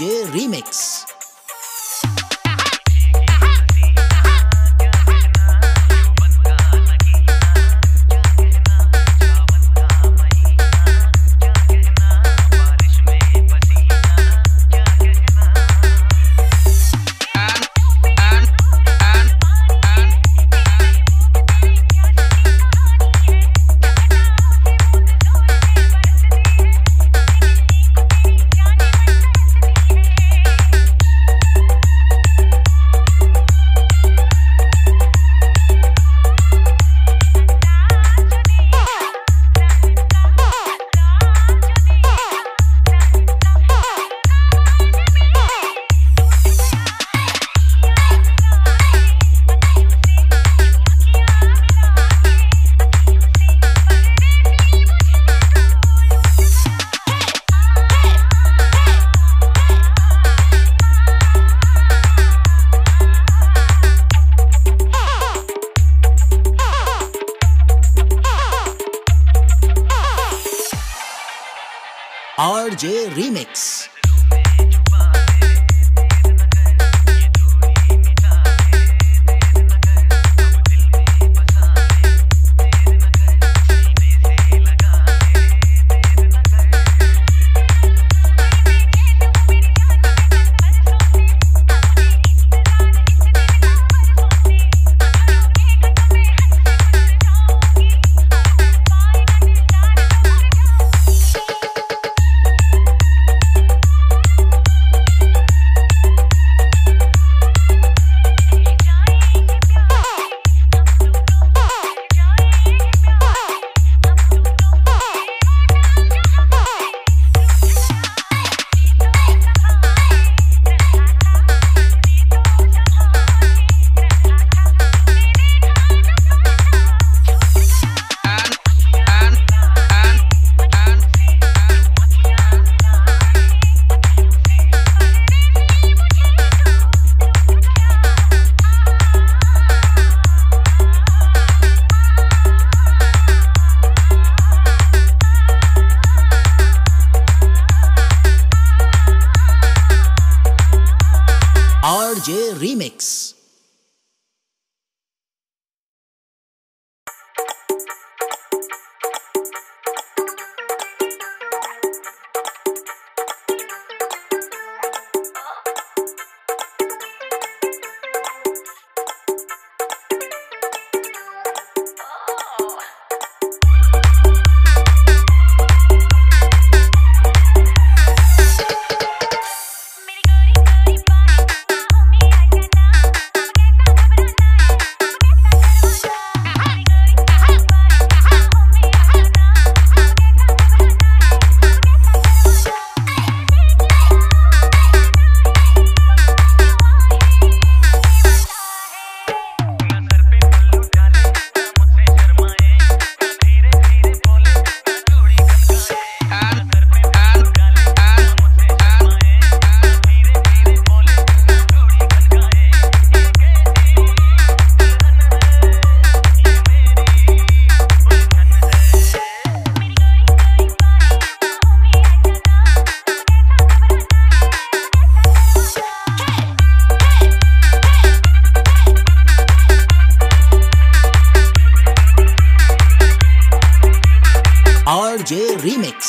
Remix. RJ Remix. Remix.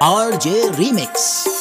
RJ Remix.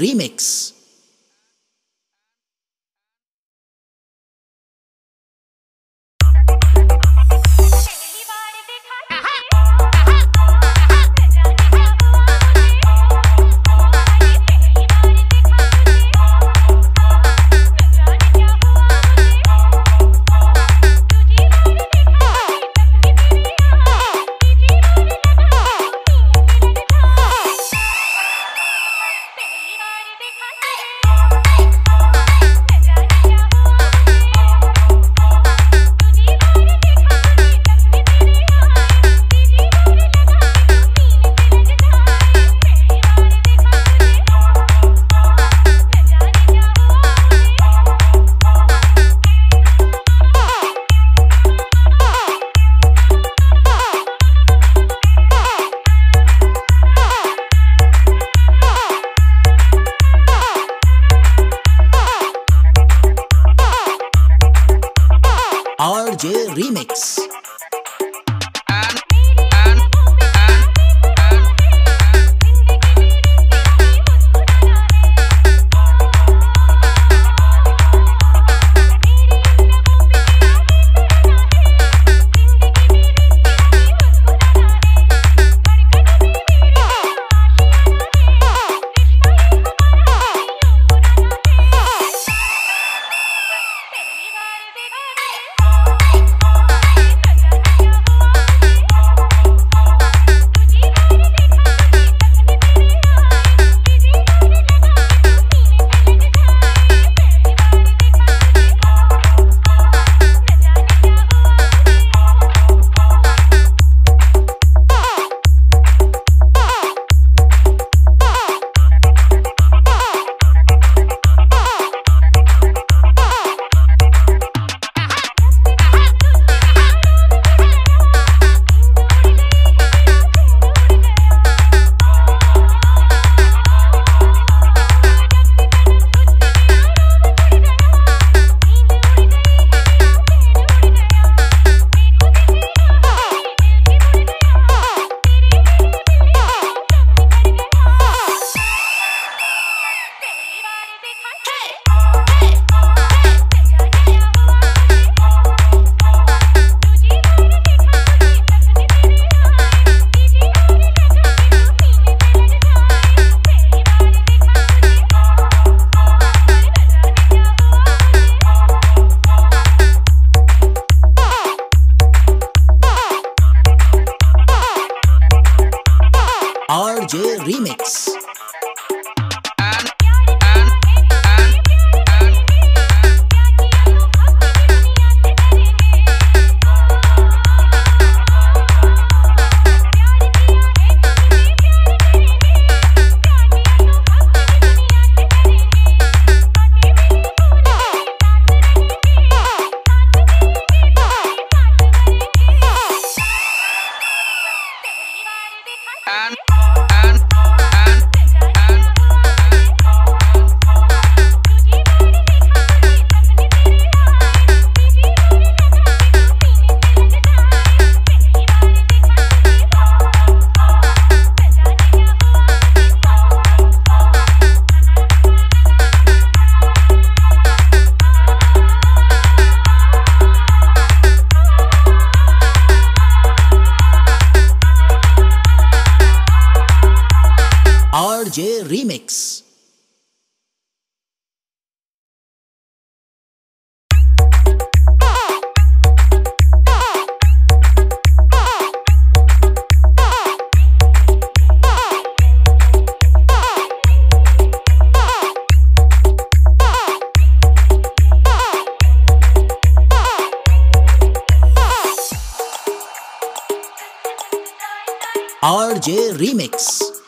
Remix. RJ Remix. Remix. RJ Remix. RJ Remix.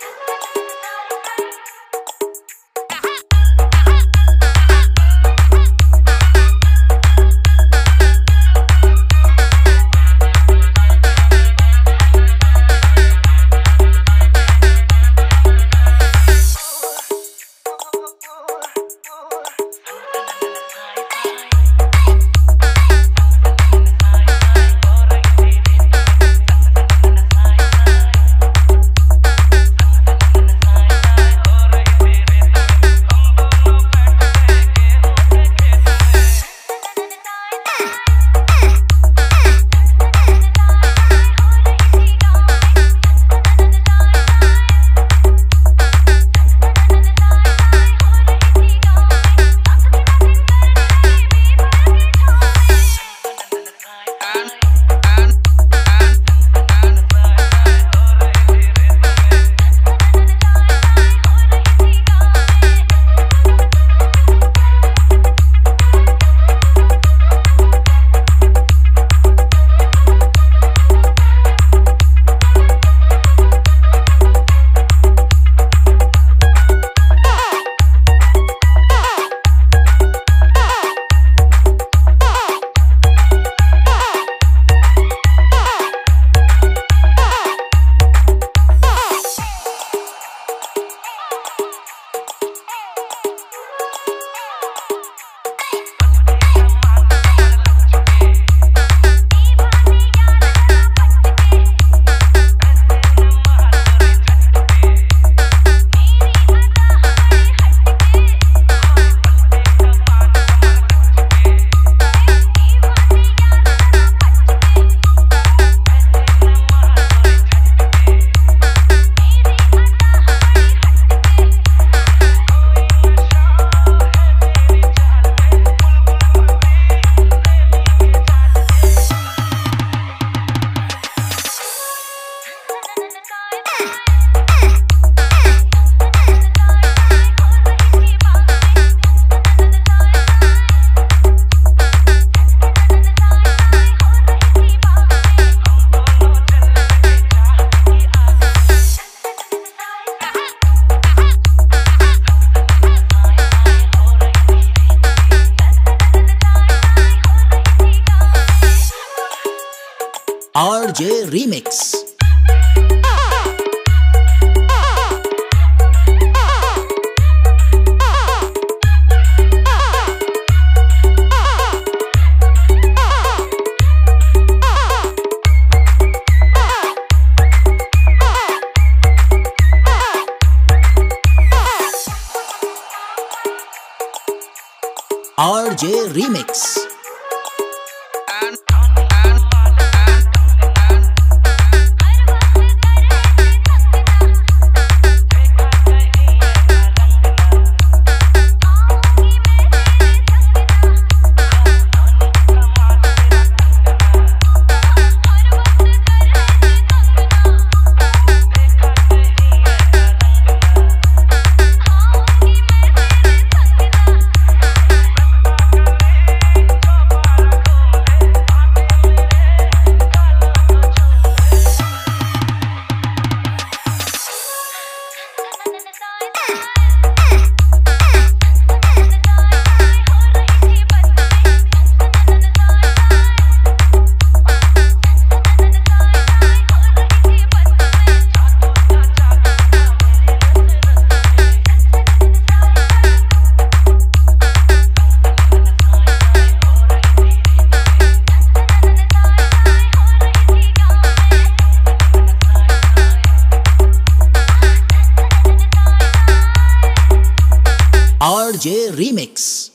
RJ Remix.